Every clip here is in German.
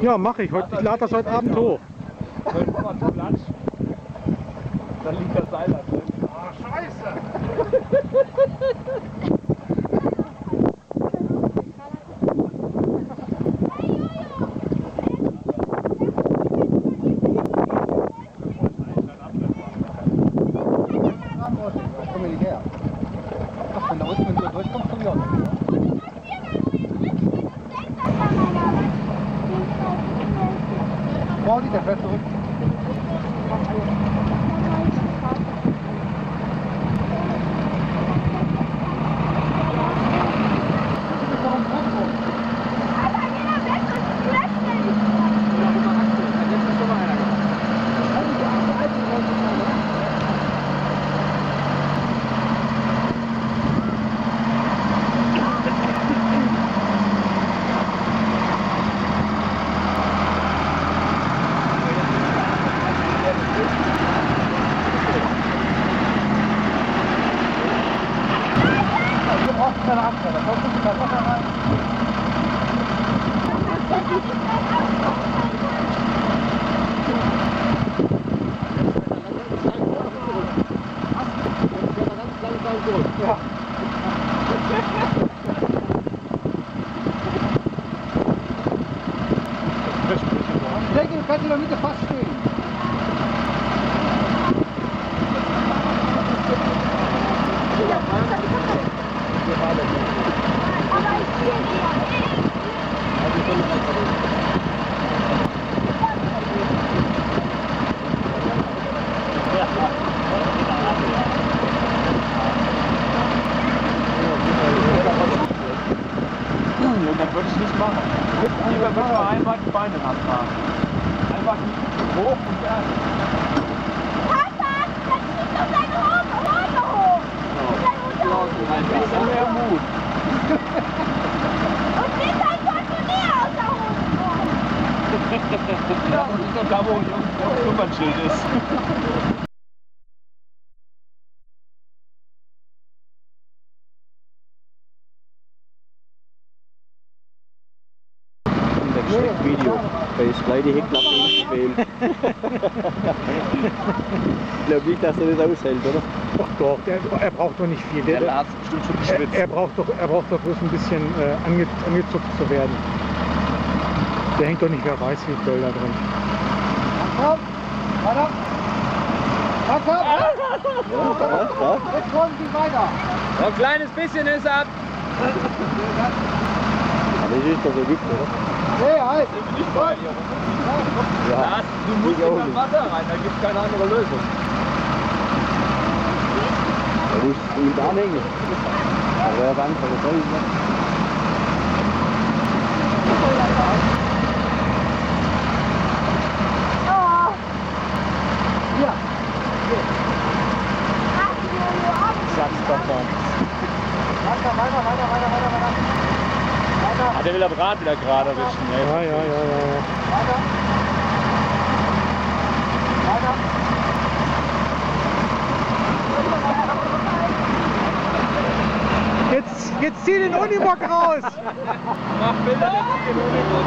Ja, mache ich. Heute, ich lade das heute Abend hoch. Da liegt das Seil da drin. Komm muoviti e presto Ich denke, du kannst in der Mitte fast stehen. Würde ich nicht machen. Lieber man einmal die Beine nachfahren. Einfach hoch und dann. Ein bisschen mehr Mut. Ja, das da, wo das Nummernschild ist. Video. Da ist gleich die Heckklappe ins Gefehl. ich glaube nicht, dass er das aushält, oder? Doch, doch. Der, er braucht doch nicht viel. Der, Der Lars bestimmt schon er, geschwitzt. er, braucht doch, er braucht doch bloß ein bisschen äh, ange, angezuckt zu werden. Der hängt doch nicht, wer weiß, wie doll da drin. Komm, weiter. Ja, ja. Jetzt kommen die weiter. Noch ein kleines bisschen ist ab. Aber das ist doch so gibt, oder? Nee, halt. Sind wir nicht bei dir. Ja. Lars, du musst Ich in das. Wasser rein, da gibt es keine andere Lösung. Da musst du ihn anhängen. Aber er hat Angst, aber soll ich nicht. Satzkarton. Weiter, weiter, weiter, weiter, weiter, weiter. Ah, der will das Rad wieder gerade erwischen. Ne? Ja, ja, ja, ja. ja. weiter. Weiter. Jetzt, jetzt zieh den Unimog raus! Mach Bilder, den Unimog.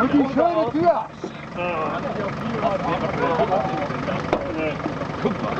Und die schöne Tür. Guck mal.